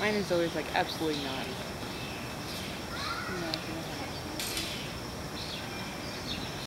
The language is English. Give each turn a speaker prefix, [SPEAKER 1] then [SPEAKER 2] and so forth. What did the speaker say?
[SPEAKER 1] Mine is always like absolutely not.